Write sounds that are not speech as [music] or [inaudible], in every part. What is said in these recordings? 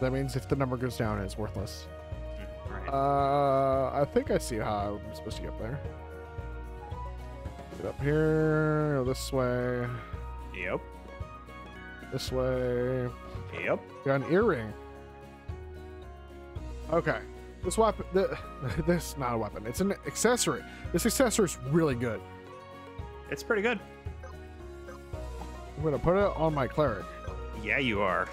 That means if the number goes down, it's worthless. Mm, Right. Uh, I think I see how I'm supposed to get there. Get up here, this way, yep. this way. Yep. Got an earring. Okay. This weapon, th- [laughs] this not a weapon. It's an accessory. This accessory is really good. It's pretty good. I'm gonna put it on my cleric. Yeah, you are.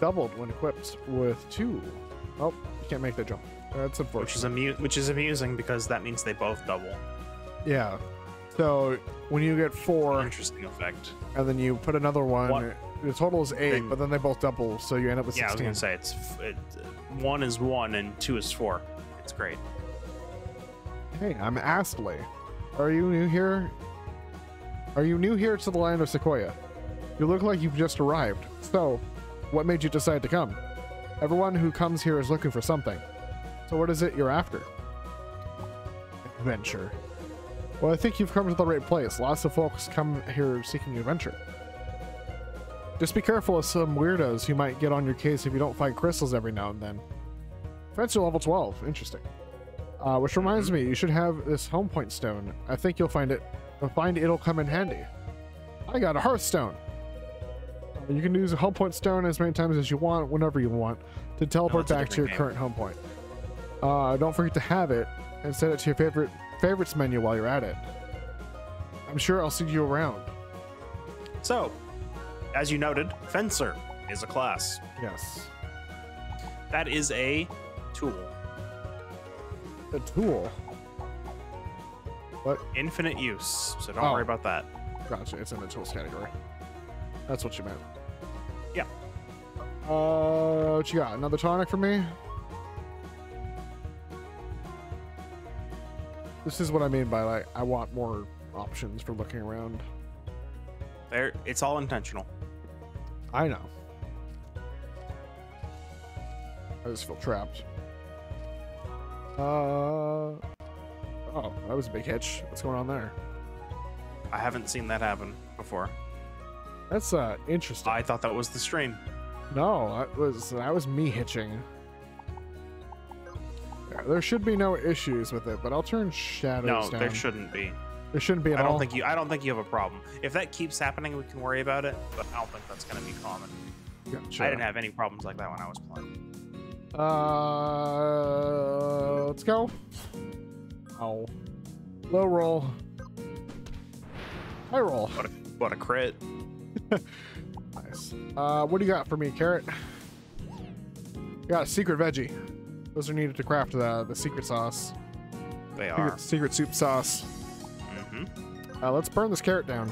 Doubled when equipped with two. Oh, you can't make that jump. That's Which is amu- which is amusing because that means they both double. yeah. So when you get four, Interesting effect. and then you put another one, What? the total is eight, Then- but then they both double, so you end up with Yeah, I was 16. gonna say it's it, one is one and two is four. It's great. Hey, I'm Astley. Are you new here? Are you new here to the land of Sequoia? You look like you've just arrived. So, what made you decide to come? Everyone who comes here is looking for something. So, what is it you're after? Adventure. Well, I think you've come to the right place. Lots of folks come here seeking adventure. Just be careful of some weirdos who might get on your case if you don't find crystals every now and then. Fencer level 12. Interesting. Uh, which reminds me, you should have this home point stone. I think you'll find it. You'll find it'll come in handy. I got a hearthstone. Uh, you can use a home point stone as many times as you want, whenever you want, to teleport a back to your game. current home point. Uh, don't forget to have it and set it to your favorite favorites menu while you're at it. I'm sure I'll see you around. So, as you noted, fencer is a class. Yes. That is a tool. A tool. What? Infinite use. So don't Oh. worry about that. Gotcha. It's in the tools category. That's what you meant. Uh, what you got? Another tonic for me? This is what I mean by like I want more options for looking around. There, it's all intentional. I know. I just feel trapped. Uh oh, that was a big hitch. What's going on there? I haven't seen that happen before. That's uh interesting. I thought that was the stream. No, that was that was me hitching. There should be no issues with it, but I'll turn shadows No, down. there shouldn't be. There shouldn't be at I don't all. think you. I don't think you have a problem. If that keeps happening, we can worry about it. But I don't think that's going to be common. Gotcha. I didn't have any problems like that when I was playing. Uh, let's go. Oh, low roll. High roll. What a what a crit! [laughs] Nice. Uh, what do you got for me, carrot? Got a secret veggie. Those are needed to craft the the secret sauce. They are. Secret, secret soup sauce. hmm Uh, let's burn this carrot down.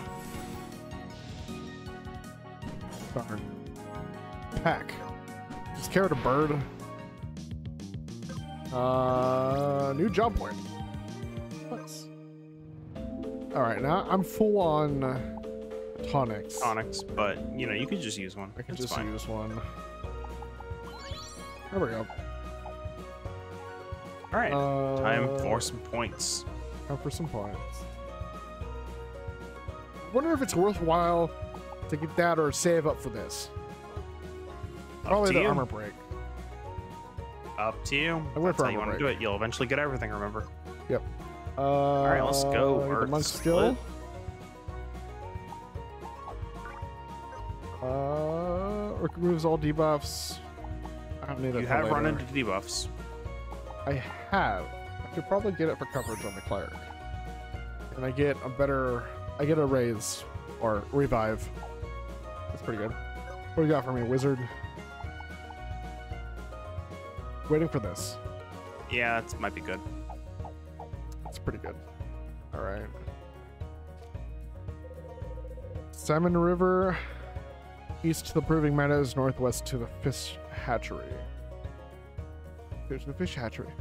Darn. Pack. Is carrot a bird? Uh, new job point. Nice. All right, now I'm full on tonics. Onyx, but you know you could just use one. I can just fine. use one. There we go. All right, Uh, time for some points. Time for some points. I wonder if it's worthwhile to get that or save up for this. Up Probably the you. armor break. Up to you. I went That's for how you want to do it. You'll eventually get everything. Remember. Uh, All right, let's go. The monk split. Uh, or removes all debuffs. I don't need it. You have run into debuffs. I have. I could probably get it for coverage on the cleric. And I get a better. I get a raise or revive. That's pretty good. What do you got for me, wizard? Waiting for this. Yeah, that might be good. That's pretty good. All right. Salmon River, east to the Proving Meadows, northwest to the Fish Hatchery. There's the Fish Hatchery.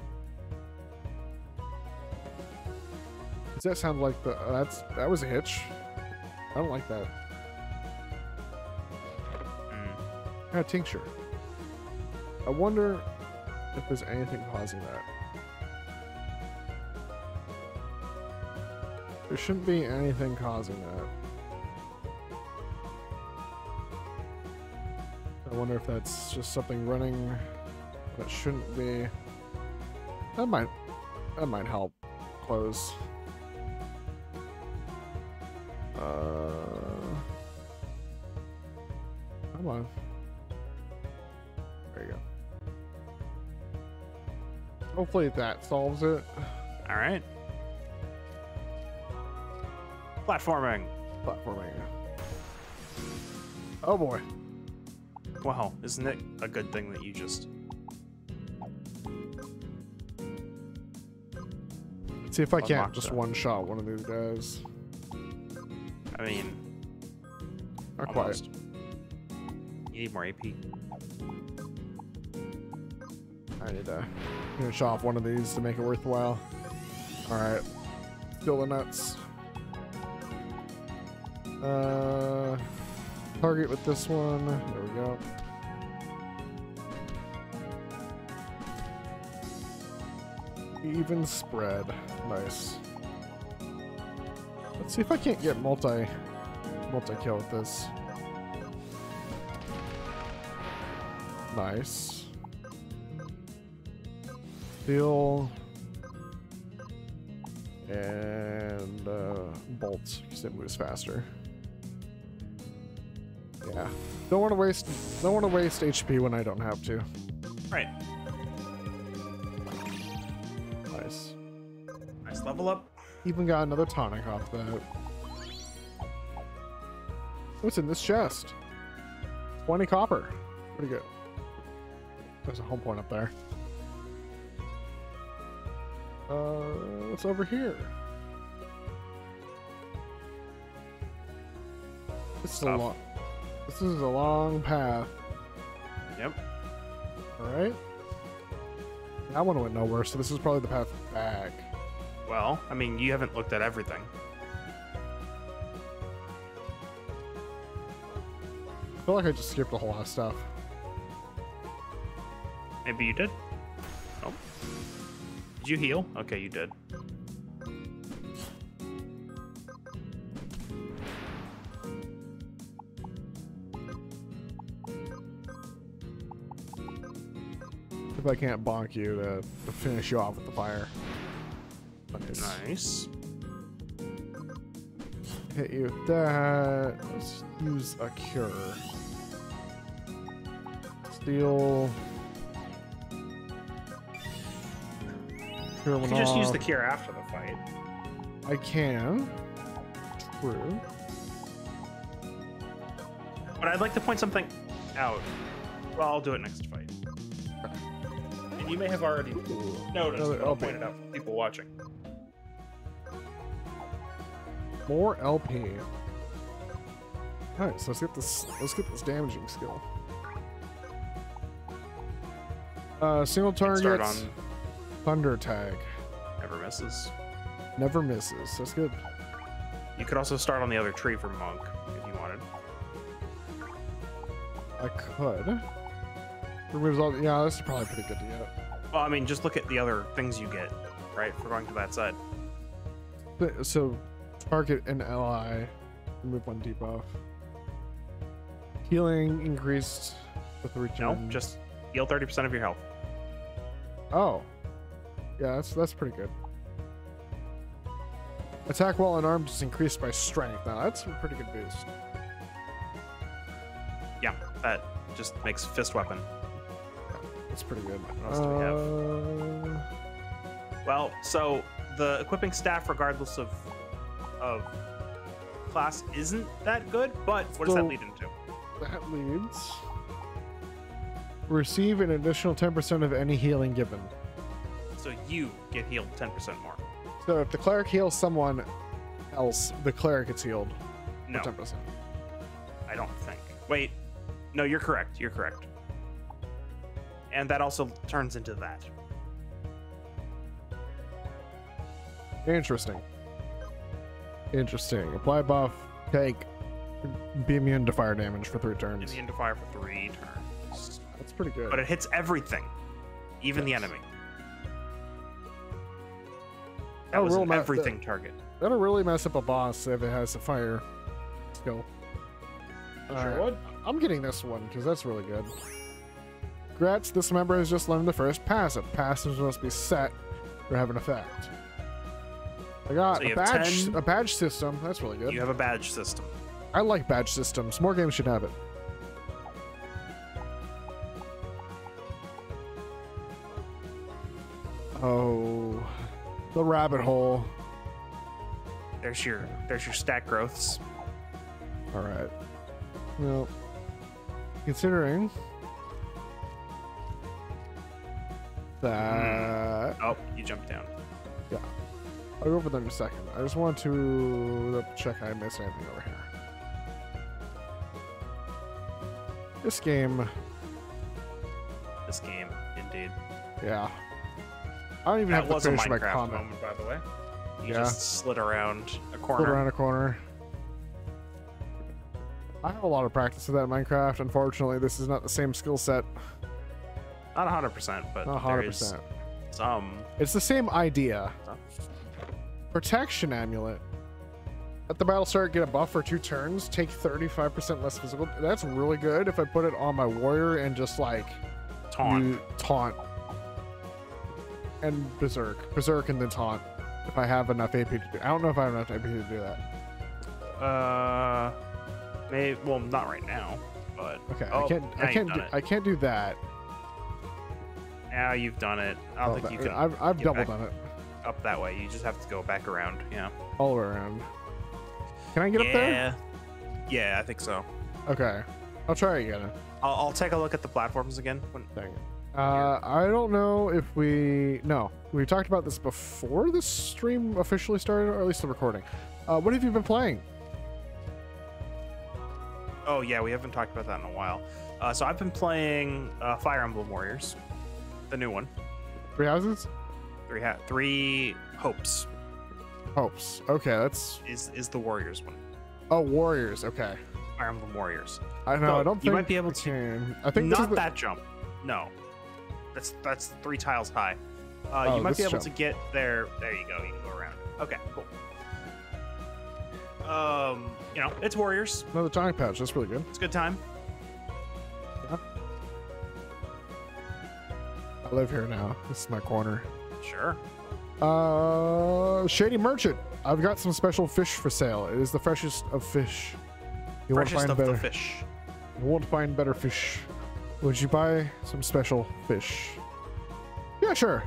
Does that sound like the? Uh, that's that was a hitch. I don't like that. Mm. Yeah, tincture. I wonder if there's anything causing that. There shouldn't be anything causing that. Wonder if that's just something running that shouldn't be. That might that might help close. Uh, come on. There you go. Hopefully that solves it. All right. Platforming. Platforming. Oh boy. Wow, isn't it a good thing that you just Let's see if I can't just one shot one of these guys. I mean, Not quite. You need more AP. I need to finish off one of these to make it worthwhile. Alright. Still the nuts. Uh, target with this one. There we go. Even spread. Nice. Let's see if I can't get multi multi kill with this. Nice. Steel and uh, bolt because it moves faster. Yeah, don't want to waste don't want to waste HP when I don't have to. Right. Nice. Nice level up. Even got another tonic off that. What's in this chest? 20 copper. Pretty good. There's a home point up there. Uh, what's over here? This is a Stuff. This is a long path. Yep. All right. That one went nowhere, so this is probably the path back. Well, I mean, you haven't looked at everything. I feel like I just skipped a whole lot of stuff. Maybe you did. Oh. Did you heal? Okay, you did. I can't bonk you to, to finish you off with the fire. Nice. Nice. Hit you with that. Let's use a cure. Steal. Cure You can just use the cure after the fight. I can. True. But I'd like to point something out. Well, I'll do it next you may have already noticed, Another but I'll LP. point it out for people watching. More LP. Alright, so Let's get this. Let's get this damaging skill. Uh, single Start on Thunder tag. never misses. Never misses. That's good. You could also start on the other tree for monk if you wanted. I could. Removes all. Yeah, that's probably pretty good to get. Well, I mean, just look at the other things you get, right, for going to that side. But- So, target an ally. Remove one debuff. Healing increased with the No, just heal 30% of your health. Oh. Yeah, that's that's pretty good. Attack while unarmed is increased by strength. Now that's a pretty good boost. Yeah, that just makes fist weapon. That's pretty good. What else do we have? Uh, Well, so the equipping staff, regardless of of class, isn't that good. But what does that lead into? that leads. Receive an additional 10% of any healing given. So you get healed 10% more. So if the cleric heals someone else, the cleric gets healed No, 10%. I don't think. Wait, no, you're correct. You're correct. And that also turns into that. Interesting. Interesting. Apply buff, take, be immune to fire damage for three turns. Immune to fire for three turns. That's pretty good. But it hits everything, even the enemy. That'll That was an ma- everything target. That'll really mess up a boss if it has a fire skill. Sure Alright. would. I'm getting this one because that's really good. Congrats, this member has just learned the first passive. Passives must be set or have an effect. I got So a badge, 10. a badge system. That's really good. You have a badge system. I like badge systems. More games should have it. Oh, the rabbit hole. There's your there's your stat growths. All right. Well, considering that, mm. Oh, you jumped down. Yeah. I'll go over that in a second. I just want to check I missed anything over here. This game, This game, indeed. yeah. I don't even That have to finish my Minecraft comment. moment, by the way. You Yeah. just slid around a corner. around a corner. I have a lot of practice with that in Minecraft. Unfortunately, this is not the same skill set. Not 100%, but Not 100%. some. It's the same idea. Protection amulet. At the battle start, get a buff for two turns. Take 35% less physical. That's really good if I put it on my warrior and just like Taunt. taunt. And berserk. Berserk and then taunt. If I have enough AP to do. I don't know if I have enough AP to do that. Uh, maybe. Well, not right now, but Okay, Oh, I can't. I can't. Do. I can't do that. Now you've done it. I don't Oh, think you that- can I've, I've double done it up that way. You just have to go back around. Yeah. all the way around. Can I get up there? yeah. Yeah, I think so. Okay, I'll try again. I'll, I'll take a look at the platforms again. When, Dang it. Uh, I don't know if we. No, we talked about this before the stream officially started, or at least the recording. Uh, what have you been playing? oh yeah, we haven't talked about that in a while. Uh, so I've been playing uh, Fire Emblem Warriors, the new one. Three houses. Three ha- three hopes Hopes. Okay, that's. is is the Warriors one. Oh, warriors. Okay. Fire Emblem Warriors. I know. No, I don't you think might be able to- can. I think Not the- that jump. No. That's that's three tiles high. Uh, Oh, you might be able jump. to get there. There you go. You can go around. Okay, cool. Um, you know, it's Warriors. another giant patch. That's really good. It's a good time. I live here now. This is my corner. Sure. Uh, Shady Merchant. I've got some special fish for sale. It is the freshest of fish. You won't Freshest find of better. the fish. You won't find better fish. Would you buy some special fish? Yeah, sure.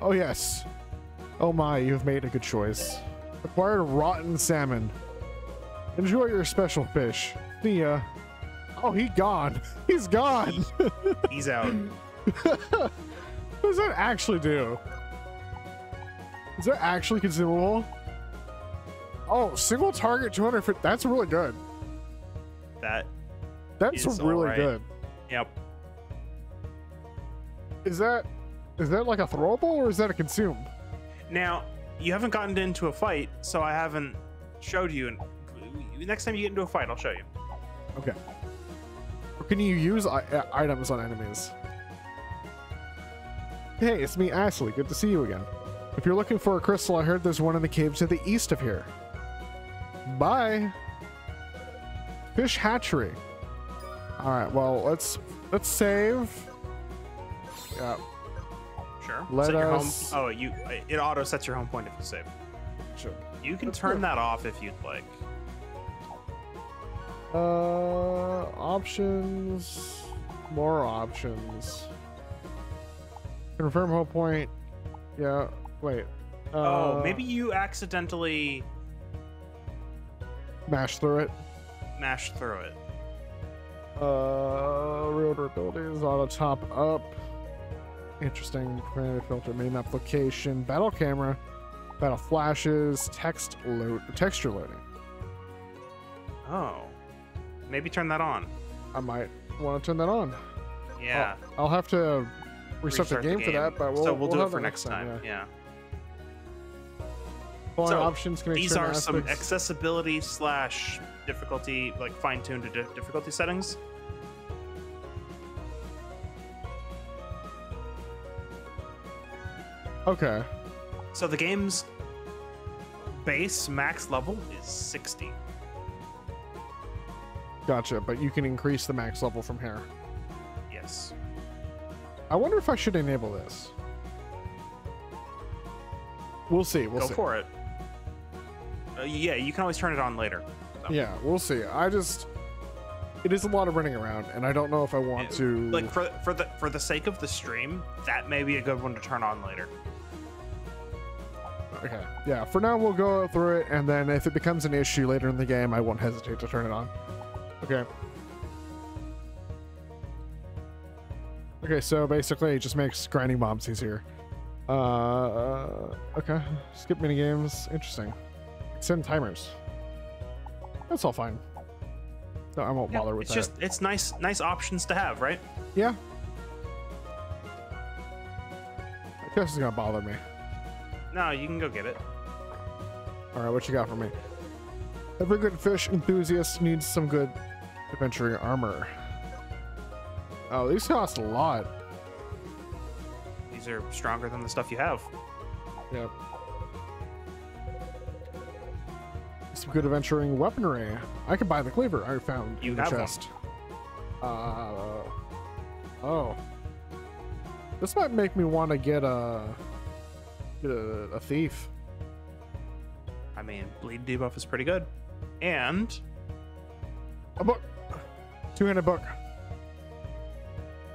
Oh yes. Oh my, you've made a good choice. Acquired rotten salmon. Enjoy your special fish. See ya. Oh, he gone. [laughs] He's gone. He's out. [laughs] what does that actually do? Is that actually consumable? Oh, single target 250. That's really good. That. That's really alright. good. Yep. Is that is that like a throwable or is that a consume? Now you haven't gotten into a fight, so I haven't showed you. And next time you get into a fight, I'll show you. Okay. Or can you use I- items on enemies? Hey, it's me, Ashley. Good to see you again. If you're looking for a crystal, I heard there's one in the cave to the east of here. Bye. Fish hatchery. All right. Well, let's let's save. Yeah. Sure. Let Set your us- home. Oh, you. It auto sets your home point if you save. Sure. You can turn that off if you'd like. Uh, options. More options. Confirm whole point. Yeah. Wait. Uh, oh, maybe you accidentally mash through it. mashed through it. Uh, reorder abilities, auto top up. Interesting. Granted filter, main application, battle camera, battle flashes, text load, texture loading. Oh. Maybe turn that on. I might want to turn that on. Yeah. I'll have to restart, Restart the, game for that, but we'll, so we'll, do it for next time. Yeah. Yeah. So, options can These are some accessibility slash difficulty, like fine tuned di- difficulty settings. Okay. So the game's base max level is 60. Gotcha, but you can increase the max level from here. Yes. I wonder if I should enable this. We'll see. We'll Go see. for it. Uh, yeah, you can always turn it on later. So, Yeah, we'll see. I just it is a lot of running around, and I don't know if I want Yeah, to. Like for for the for the sake of the stream, that may be a good one to turn on later. okay, yeah. For now, we'll go through it, and then if it becomes an issue later in the game, I won't hesitate to turn it on. Okay. Okay, so basically, it just makes grinding bombs easier. Uh, okay. Skip mini games. Interesting. Extend timers. That's all fine. No, I won't Yeah, bother with it's that. It's just it's nice nice options to have, right? Yeah. I guess it's gonna bother me. No, you can go get it. All right, what you got for me? Every good fish enthusiast needs some good adventuring armor. Oh, these cost a lot. These are stronger than the stuff you have. Yep. Some good adventuring weaponry. I could buy the cleaver I found You in the have one. chest. Uh oh. This might make me want to get a get a, a thief. I mean, bleed debuff is pretty good, and A book. Two-handed book.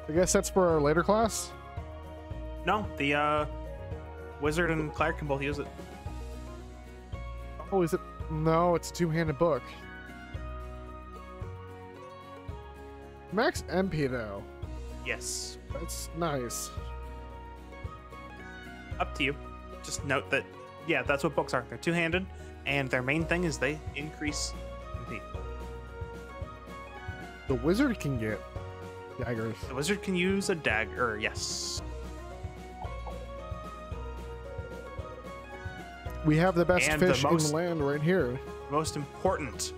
I guess that's for our later class. no, the uh, wizard and cleric can both use it. Oh, is it? No, it's a two-handed book. Max MP though. Yes, That's nice. up to you. Just note that, yeah, that's what books are. They're two-handed, and their main thing is they increase MP. The wizard can get daggers. The wizard can use a dagger. Yes, We have the best And the fish in most- the land right here. most important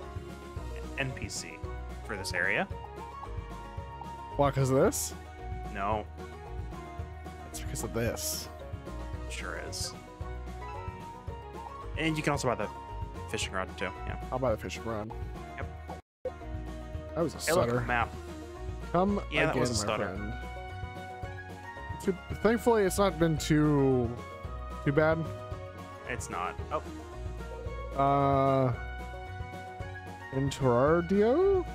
NPC for this area. Why? Because of this? No, It's because of this. sure is. And you can also buy the fishing rod too. Yeah. I'll buy the fishing rod. Yep. That was a Hey, look, map. Come Yeah, that was a stutter. friend. Too- Thankfully, it's not been too too bad. It's not. Oh, Uh, Intuardio?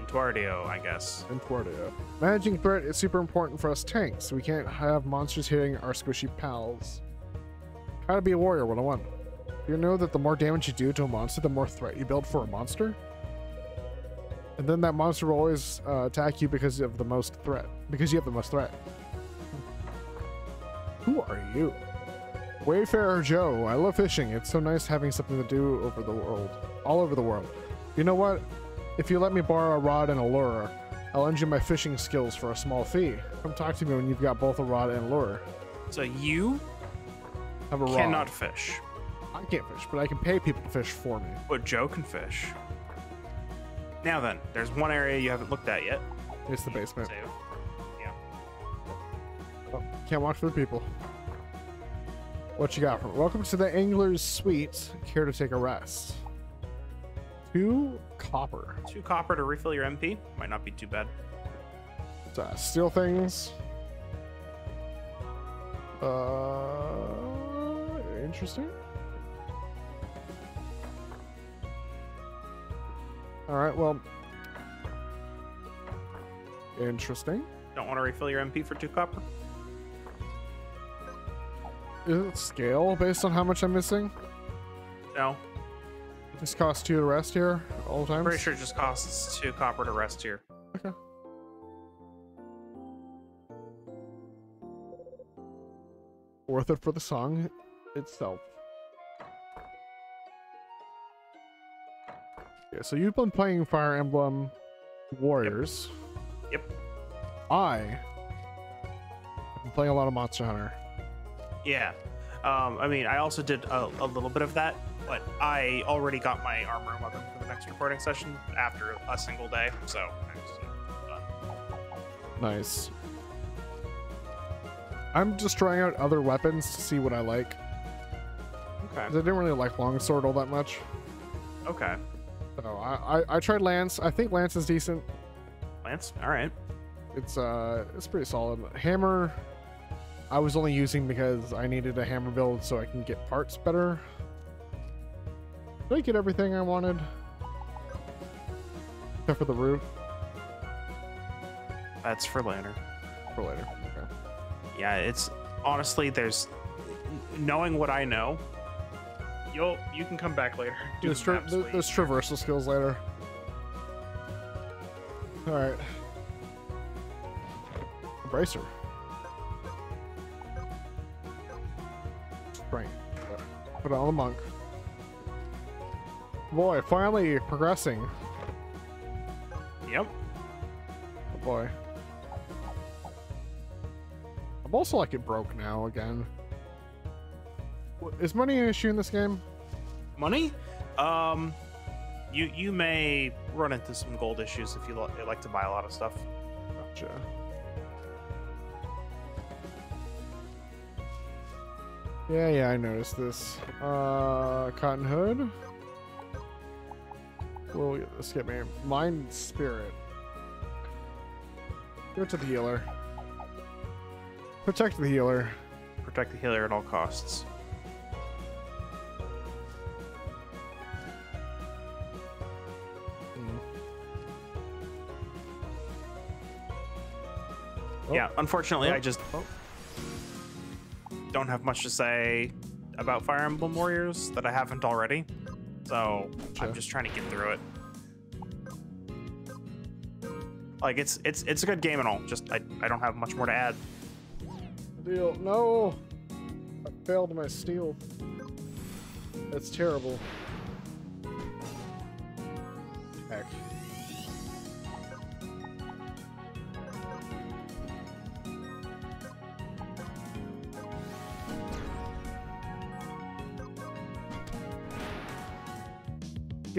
Entuardio, I guess. Intuardio. Managing threat is super important for us tanks. We can't have monsters hitting our squishy pals. How to be a warrior 101. You know that the more damage you do to a monster, the more threat you build for a monster? And then that monster will always uh, attack you because of the most threat. Because you have the most threat. Who are you? Wayfarer Joe. I love fishing. It's so nice having something to do over the world. All over the world. You know what? If you let me borrow a rod and a lure, I'll lend you my fishing skills for a small fee. Come talk to me when you've got both a rod and a lure. So you Have a rod. cannot fish, I can't fish, but I can pay people to fish for me. but Joe can fish. Now then, there's one area you haven't looked at yet. It's the basement. Save. Yeah. Oh, can't walk through people. What you got from Welcome to the Angler's Suite. Care to take a rest? Two copper. Two copper to refill your MP. Might not be too bad. Uh, steal things. Uh, interesting. All right. Well, interesting. Don't want to refill your MP for two copper? Is it scale based on how much I'm missing? No. This costs two to rest here all the I'm pretty sure it just costs two copper to rest here. Okay. Worth it for the song itself. Yeah, so you've been playing Fire Emblem Warriors. Yep. I have been playing a lot of Monster Hunter. Yeah. Um, I mean, I also did a, a little bit of that, but I already got my armor and weapon for the next recording session after a single day, so. Nice. I'm just trying out other weapons to see what I like. Okay. I didn't really like longsword all that much. Okay. So I, I I tried Lance. I think Lance is decent. Lance. All right. It's uh it's pretty solid. Hammer, I was only using because I needed a hammer build so I can get parts better. Did I get everything I wanted? Except for the roof That's for later. for later. Okay. Yeah, it's honestly there's knowing what I know. You'll you can come back later. [laughs] Do There's, tra- there's traversal skills later. All right. Bracer. Right. Put it on the monk. Boy, finally progressing. Yep. Oh boy. I'm also like it broke now again. Is money an issue in this game? Money? Um, you you may run into some gold issues if you lo- like to buy a lot of stuff. Gotcha. Yeah, yeah, I noticed this. Uh, Cotton Hood. We'll let's get me Mind Spirit. Give it to the healer. Protect the healer. Protect the healer at all costs. Oh. Yeah, unfortunately, Oh. I just Oh. don't have much to say about Fire Emblem Warriors that I haven't already. So Gotcha. I'm just trying to get through it. Like it's it's it's a good game and all. Just I, I don't have much more to add. Deal. No! I failed my steal. That's terrible.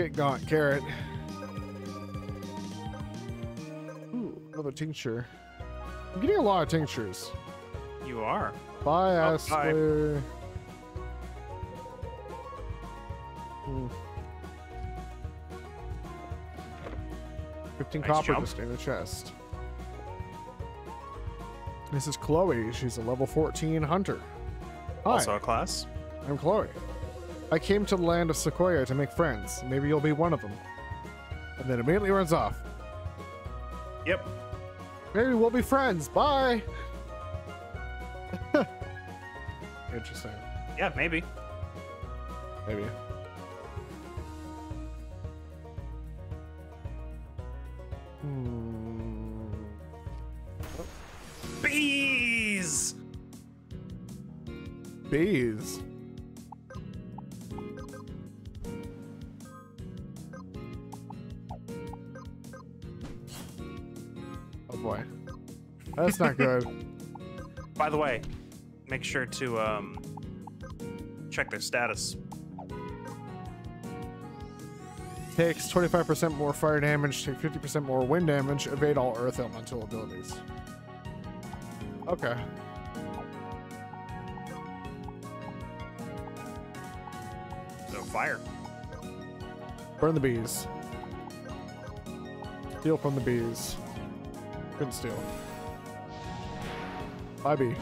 Get gaunt, carrot. Ooh, another tincture. I'm getting a lot of tinctures. You are. Bye, Oh, Ashley. Hmm. 15 Nice copper just in the chest. This is Chloe. She's a level 14 hunter. Hi, Also a class. I'm Chloe. I came to the land of Sequoia to make friends. Maybe you'll be one of them. And then immediately runs off. Yep. Maybe we'll be friends. Bye. [laughs] Interesting. Yeah, maybe. Maybe. Hmm. Bees. Bees. That's not good. By the way, make sure to um check their status. Takes 25% more fire damage, take 50% more wind damage, evade all earth elemental abilities. Okay. So fire. Burn the bees. Steal from the bees. Couldn't steal. Bye, bee.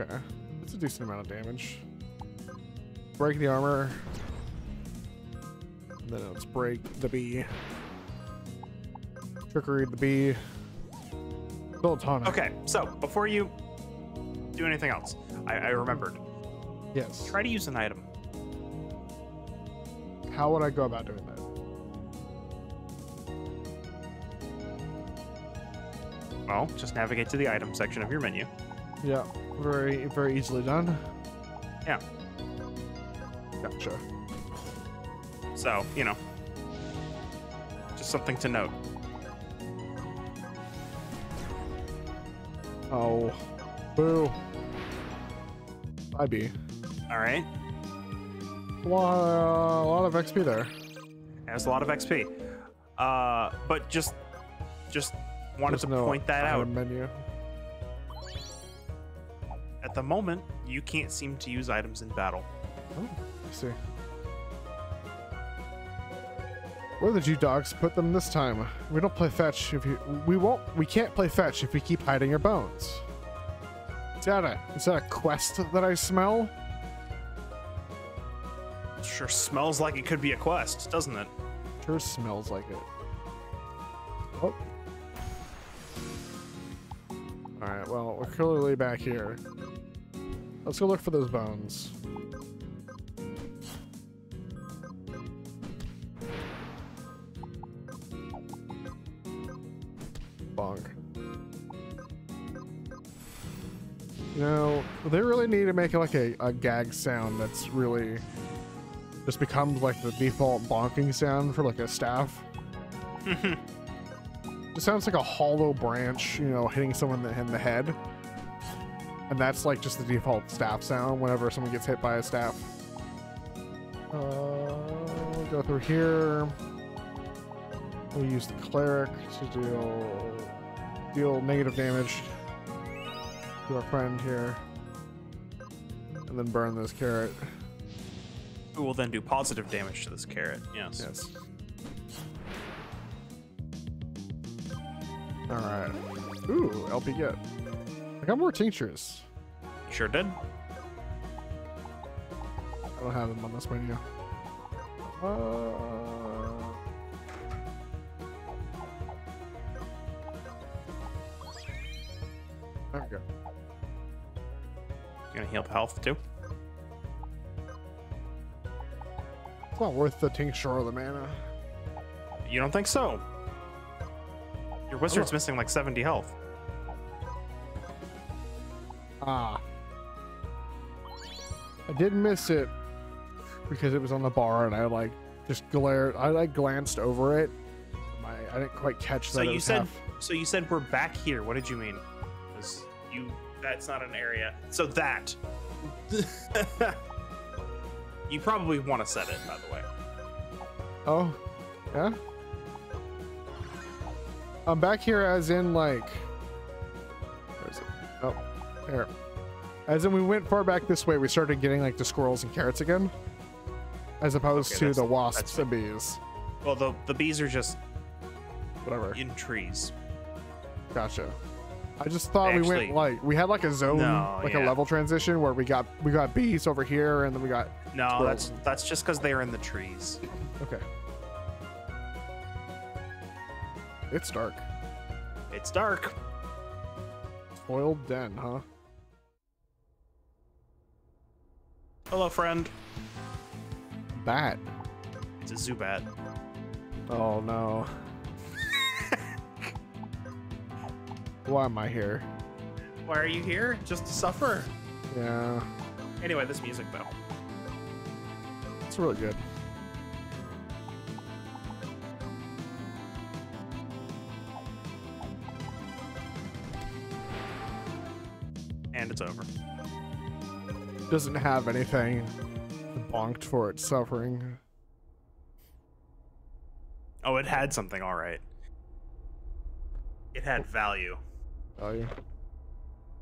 Okay. That's a decent amount of damage. Break the armor. And then let's break the bee. Trickery the bee. Still a tonic. Okay, so before you do anything else, I, I remembered. Yes. Try to use an item. How would I go about doing that? Well, just navigate to the item section of your menu. Yeah. Very, very easily done. Yeah. Gotcha. So, you know, just something to note. Oh. Boo. Bye, be. All right, A lot, a lot of XP there. has a lot of XP. Uh, but just, just wanted There's to no point that out. Menu. At the moment, you can't seem to use items in battle. Oh, I see. Where the G dogs put them this time? We don't play fetch if you. We won't. We can't play fetch if we keep hiding your bones. Is that a is that a quest that I smell? Sure smells like it could be a quest, doesn't it? Sure smells like it. Oh. All right. Well, we're clearly back here. Let's go look for those bones. Bonk. You know, they really need to make like a, a gag sound that's really just becomes like the default bonking sound for like a staff. [laughs] it sounds like a hollow branch, you know, hitting someone in the head. And that's like just the default staff sound whenever someone gets hit by a staff. Uh, go through here. We'll use the cleric to deal deal negative damage to our friend here. And then burn this carrot. Who will then do positive damage to this carrot. Yes. Yes. Alright. Ooh, LP get. I got more tinctures. Sure did. I don't have them on this menu. Uh, there we go. You gonna heal the health too? It's not worth the tincture or the mana. You don't think so? Wizard's Oh. missing like 70 health. Ah. I did miss it because it was on the bar and I like just glared I like glanced over it. My I didn't quite catch that. So you said half- so you said we're back here. What did you mean? 'Cause you that's not an area. So that. [laughs] you probably want to set it, by the way. Oh, yeah. I'm back here as in like. Where is it? Oh, there. As in, we went far back this way. We started getting like the squirrels and carrots again, as opposed Okay, to the wasps and bees. Well, the the bees are just Whatever. in trees. Gotcha. I just thought we went like we had like a zone, No, like a level transition where we got we got bees over here, and then we got No, Squirrels. that's that's just because they are in the trees. okay. It's dark. It's dark. Soiled den, huh? Hello, friend. Bat. It's a Zubat. Oh no. Why am I here? Why are you here? Just to suffer? Yeah, Anyway, this music though. it's really good. Doesn't have anything bonked for its suffering. Oh, it had something, all right. It had value. Value.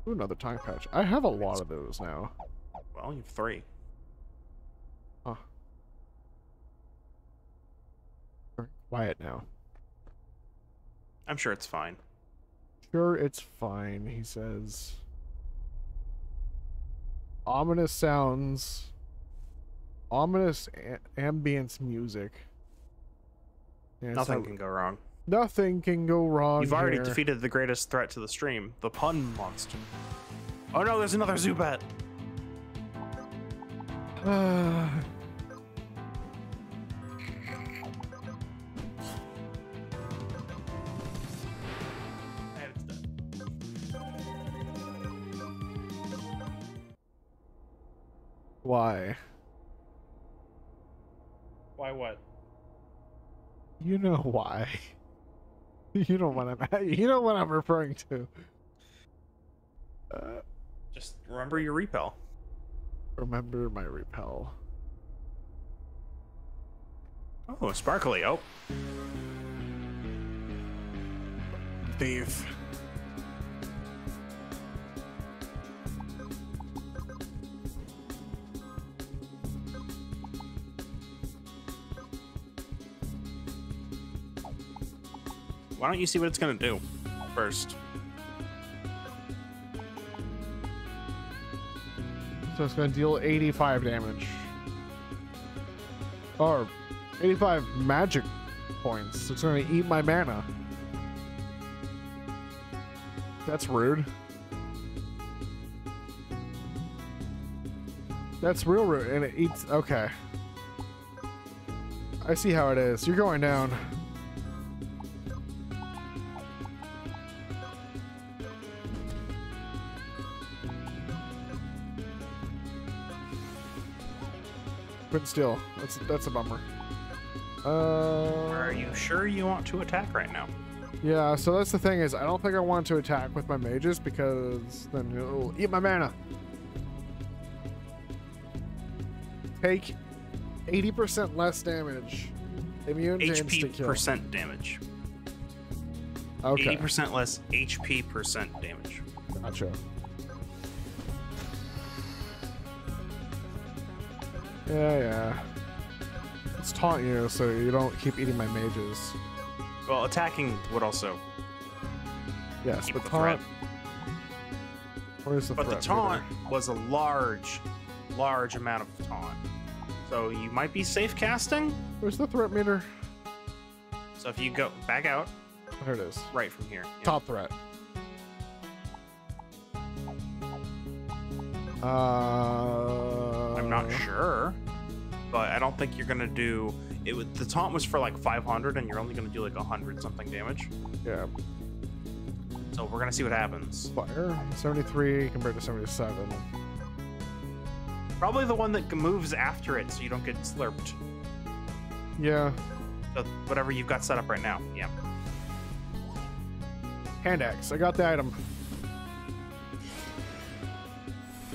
Ooh, another time patch. I have a lot of those now. Well, you have three. Huh. Quiet now. I'm sure it's fine. Sure, it's fine, he says. Ominous sounds. Ominous a- ambience music. Yeah, Nothing so- can go wrong. nothing can go wrong. You've already here. defeated the greatest threat to the stream, the pun monster. Oh no, there's another Zubat. Why? Why what? You know why. [laughs] You know what I'm. You know what I'm referring to. Uh, Just remember your repel. remember my repel. Oh, sparkly. Oh, Thief. Why don't you see what it's gonna do first? So it's going to deal 85 damage. Or 85 magic points. It's going to eat my mana. That's rude. That's real rude. And it eats. Okay. I see how it is. You're going down. But still, that's that's a bummer. Uh, Are you sure you want to attack right now? yeah, so that's the thing is, I don't think I want to attack with my mages because then it'll eat my mana. Take 80% less damage. Immune to HP percent damage. Okay, Eighty percent less HP percent damage. gotcha. Yeah, yeah. Let's taunt you so you don't keep eating my mages. Well, attacking would also Yes, but the taunt. threat. Where's the But the taunt meter? was a large, large amount of taunt. So you might be safe casting. Where's the threat meter? So if you go back out There it is. right from here. yeah. Top threat. Uh, I'm not sure, but I don't think you're gonna do. It would, the taunt was for like 500, and you're only gonna do like 100 something damage. Yeah, So we're gonna see what happens. fire 73 compared to 77. Probably the one that moves after it, so you don't get slurped. Yeah, So whatever you've got set up right now. Yeah. hand axe. I got the item.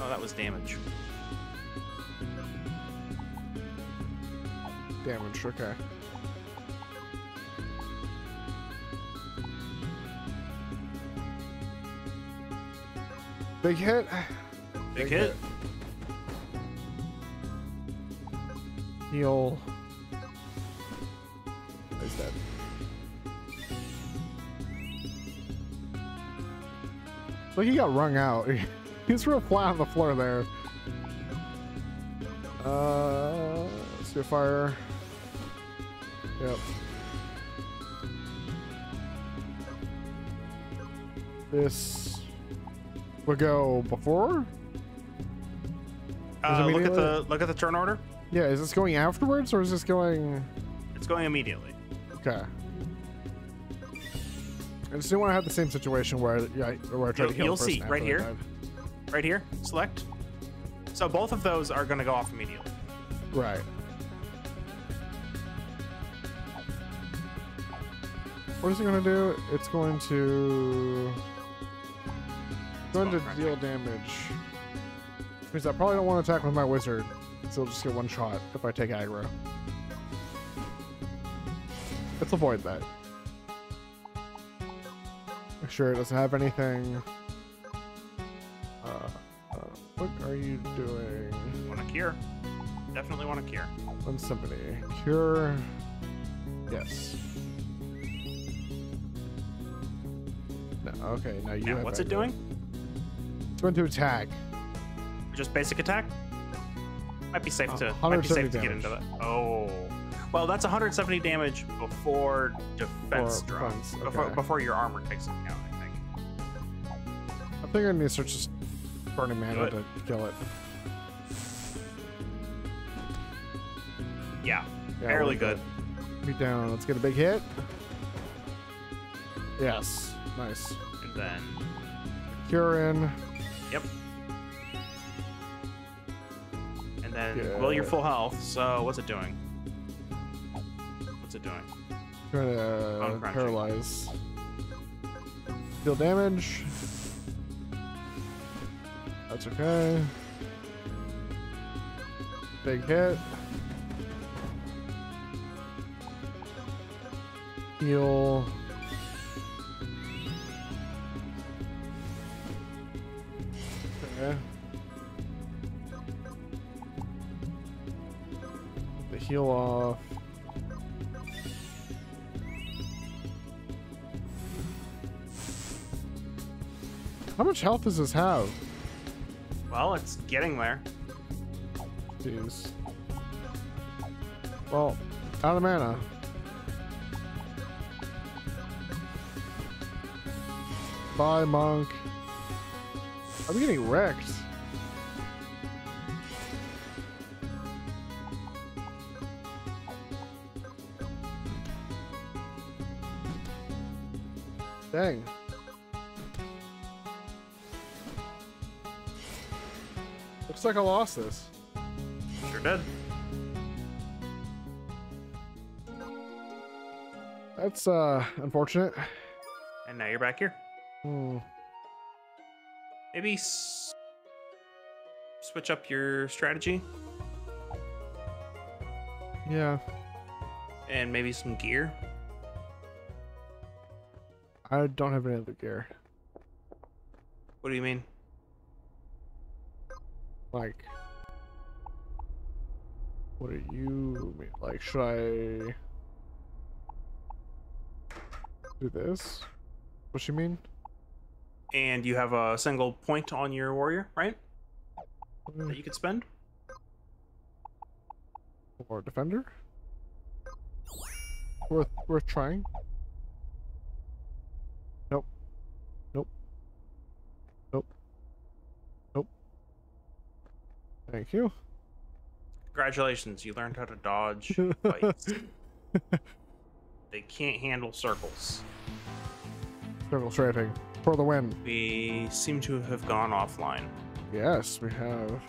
Oh, that was damage. Damage. Okay. Big hit. Big Big hit. hit. Heal. He's dead. Look, he got wrung out. [laughs] He's real flat on the floor there. Uh, Spitfire. Yep. This would go before. Uh, look at the look at the turn order. Yeah, is this going afterwards or is this going? It's going immediately. Okay. I just didn't want to have the same situation where yeah, where I tried You'll- to kill you'll see, right here. Right here. Select. So both of those are going to go off immediately. Right. What is it going to do? It's going to going to deal damage. Which means I probably don't want to attack with my wizard. So I'll just get one shot if I take aggro. Let's avoid that. Make sure it doesn't have anything. Uh, uh, what are you doing? Want to cure? Definitely want to cure. One somebody. Cure. Yes. No, okay, now you Now, have what's it doing? It's going to attack. Just basic attack. Might be safe Uh, to might be 170 safe to get into that. Oh, well, that's 170 damage before defense For drop. defense, Before, okay. before your armor takes account, I think. I think I need to search this burning mana to kill it. Yeah, Yeah, fairly we're good. Be down. Let's get a big hit. Yes. Nice. And then Cure in. Yep. And then, well, you're full health, so what's it doing? What's it doing? Trying to paralyze. Deal damage. That's okay. Big hit. Heal. heal off. How much health does this have? Well, it's getting there. Jeez. Well, out of mana. Bye, monk. Are we getting wrecked? Dang. Looks like I lost this. Sure did. That's uh unfortunate. And now you're back here. Hmm. Maybe s- switch up your strategy Yeah. and maybe some gear. I don't have any other gear. What do you mean? Like, what do you mean? Like, should I do this? What you mean? And you have a single point on your warrior, right? Mm, That you could spend? Or defender? Worth worth trying. Nope. Nope. Nope. Nope. Thank you. Congratulations, you learned how to dodge [laughs] fights. they can't handle circles. Circle strafing for the win. We seem to have gone offline. Yes, we have.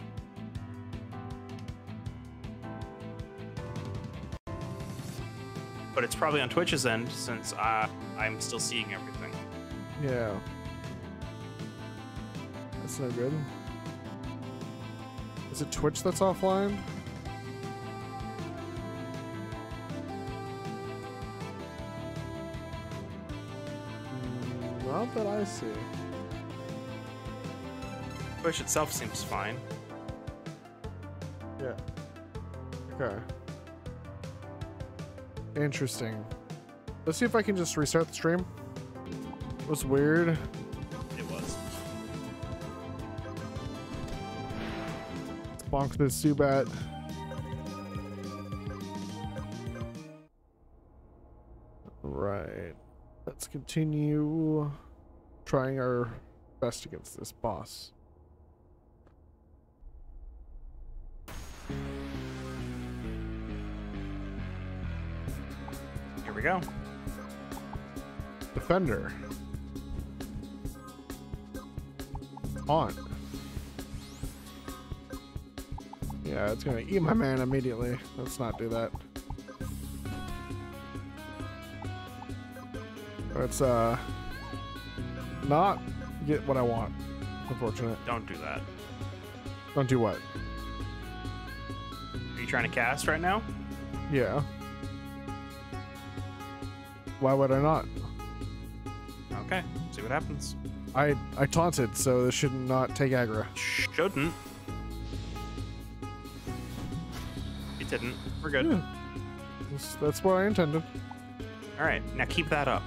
But it's probably on Twitch's end since uh, I'm still seeing everything. Yeah. That's no good. Is it Twitch that's offline? Mm, Not that I see. Twitch itself seems fine. Yeah. Okay. Interesting. Let's see if I can just restart the stream. It was weird. Bonk this Zubat. Right. Let's continue trying our best against this boss. Here we go. Defender. On. Yeah, it's gonna eat my man immediately. Let's not do that. Let's uh not get what I want. Unfortunate. Don't do that. Don't do what? Are you trying to cast right now? Yeah. Why would I not? Okay, see what happens. I I taunted, so this should not take aggro. Shouldn't. Didn't. We're good. Yeah. That's, that's what I intended. All right, now keep that up.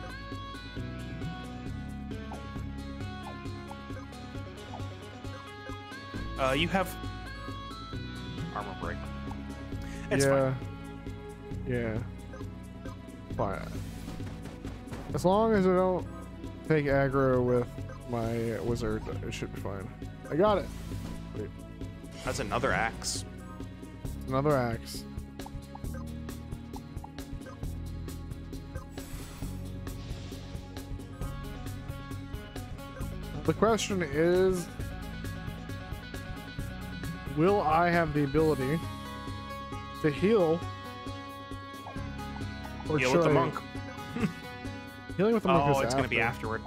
Uh, you have armor break. It's yeah. fine. Yeah. Fine. As long as I don't take aggro with my wizard, it should be fine. I got it. Wait. That's another axe. Another axe. The question is Will I have the ability to heal? Or should with the monk. Healing with the monk Oh, is it's gonna be afterward.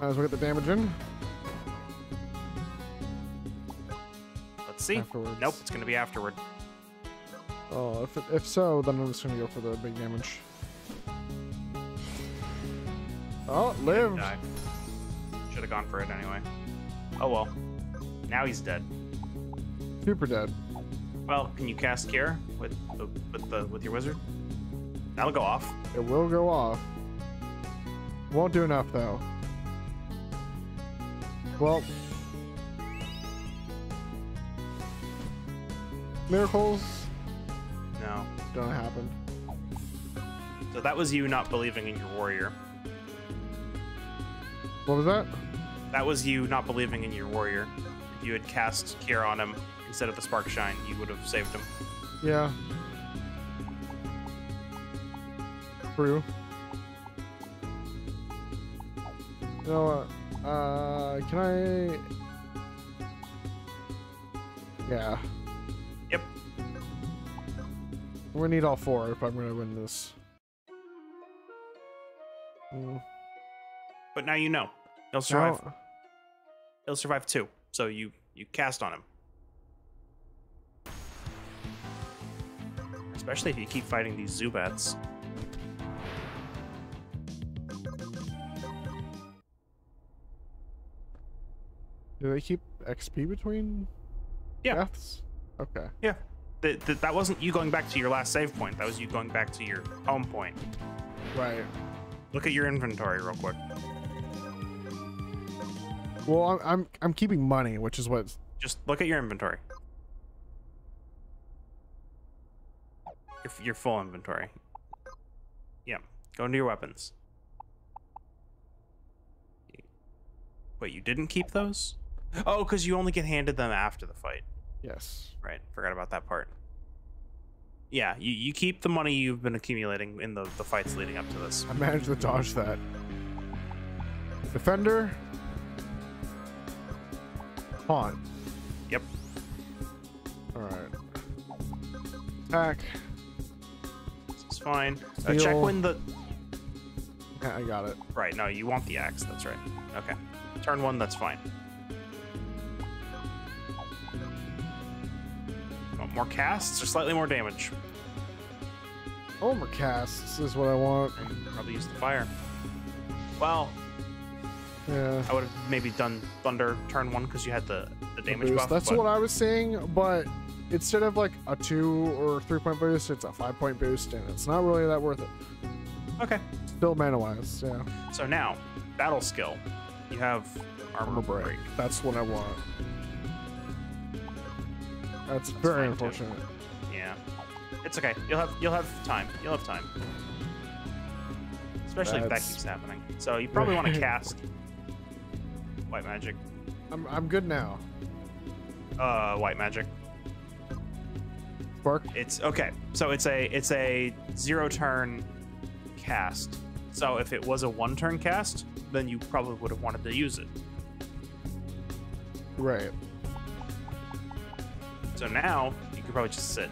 Might as well get the damage in. See. Afterwards. Nope, it's gonna be afterward. Oh, if, it, if so, then I'm just gonna go for the big damage. Oh, lived. Should have gone for it anyway. Oh well. Now he's dead. Super dead. Well, can you cast Cure with the, with the with your wizard? That'll go off. It will go off. Won't do enough though. Well, miracles No. don't happen. So that was you not believing in your warrior. What was that? That was you not believing in your warrior. If you had cast Cure on him instead of the Spark Shine, you would have saved him. Yeah. True. You know what? Uh, can I? Yeah. We're gonna need all four if I'm gonna win this. Mm, But now you know. He'll survive. now- He'll survive too. So you you cast on him. Especially if you keep fighting these Zubats. Do they keep XP between Yeah. deaths? Okay. Yeah. That, that, that wasn't you going back to your last save point. That was you going back to your home point. Right. Look at your inventory real quick. Well, I'm I'm, I'm keeping money, which is what. Just look at your inventory. Your, your full inventory. Yeah. Go into your weapons. Wait, you didn't keep those? Oh, because you only get handed them after the fight. Yes. Right. Forgot about that part. Yeah, you, you keep the money you've been accumulating in the, the fights leading up to this. I managed to dodge that. Defender. Haunt. Yep. Alright. Attack. This is fine. Uh, check when the. Yeah, I got it. Right, no, you want the axe. That's right. Okay. Turn one, that's fine. Want more casts or slightly more damage? Homer casts is what I want. And probably use the fire. Well, Yeah. I would have maybe done thunder turn one because you had the, the damage boost. buff. That's but- what I was saying, but instead of like a two or three point boost, it's a five point boost, and it's not really that worth it. Okay. Still mana wise, yeah. So now, battle skill. You have armor, Armor break. That's what I want. That's, very fine, too. unfortunate. Yeah. It's okay. You'll have you'll have time. You'll have time. Especially if that keeps happening. So you probably want to [laughs] cast white magic. I'm I'm good now. Uh, white magic. Spark. It's okay. So it's a it's a zero turn cast. So if it was a one turn cast, then you probably would have wanted to use it. Right. So now you could probably just sit.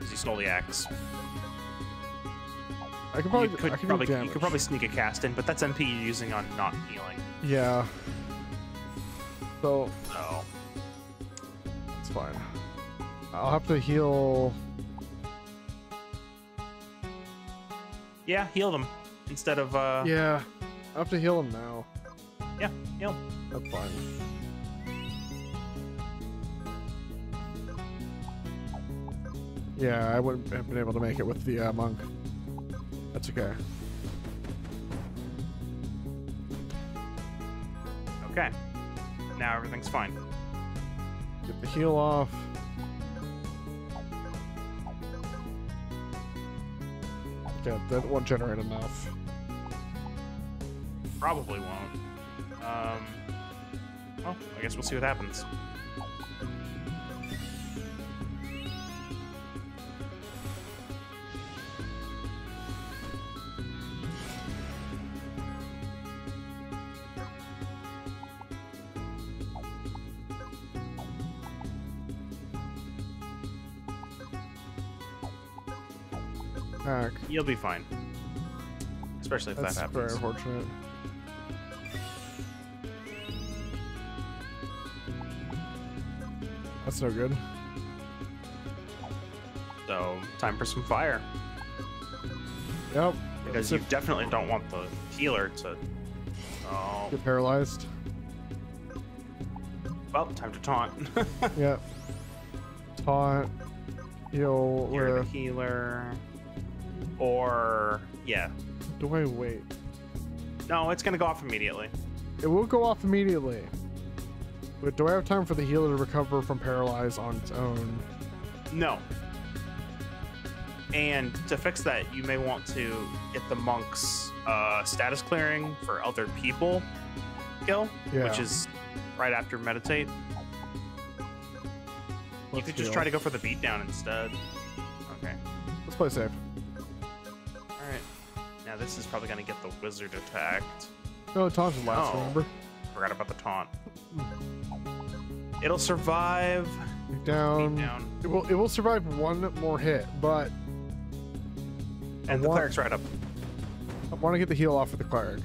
Because you stole the axe. I could probably you could I could probably you could probably sneak a cast in, but that's MP you're using on not healing. Yeah. So So it's fine. I'll have to heal. yeah, heal them instead of uh Yeah. I have to heal them now. yeah heal. That's fine. Yeah, I wouldn't have been able to make it with the uh, monk. That's okay. Okay. Now everything's fine. Get the heal off. Okay, that won't generate enough. Probably won't. Um. Well, I guess we'll see what happens. You'll be fine. Especially if That's that very happens. unfortunate. That's no good. So time for some fire. Yep. Because That's you definitely don't want the healer to Oh Get paralyzed. well, time to taunt. [laughs] Yep. Taunt. Heal You're the healer. Or yeah. Do I wait? No, it's gonna go off immediately. It will go off immediately. But do I have time for the healer to recover from paralyze on its own? No. And to fix that, you may want to get the monk's uh, status clearing for other people skill, Yeah. which is right after meditate. you Let's could just try to go for the beatdown instead. Okay. Let's play safe. All right. Now this is probably gonna get the wizard attacked. Oh, no, taunts will last, Oh. remember? Forgot about the taunt. Hmm. It'll survive. Beat down. Beatdown. It will it will survive one more hit, but I And the want- cleric's right up. I want to get the heal off of the cleric.